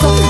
soft